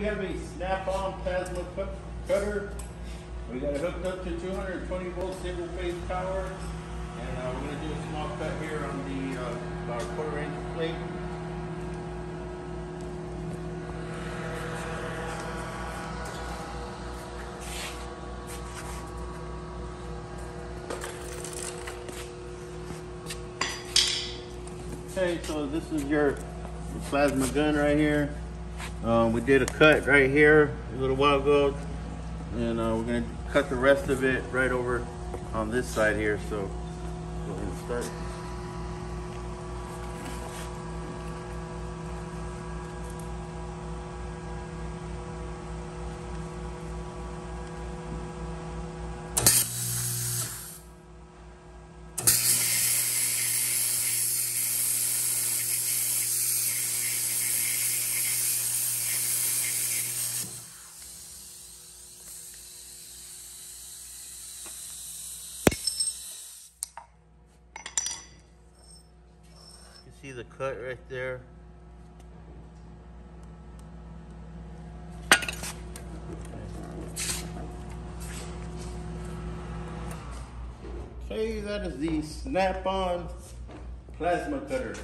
we have a snap-on plasma cutter. We got it hooked up to 220 volt single phase power. And uh, we're gonna do a small cut here on the, uh, our quarter inch plate. Okay, so this is your plasma gun right here. Um, we did a cut right here a little while ago, and uh, we're gonna cut the rest of it right over on this side here. So go ahead and start. See the cut right there? Okay, that is the snap-on plasma cutter.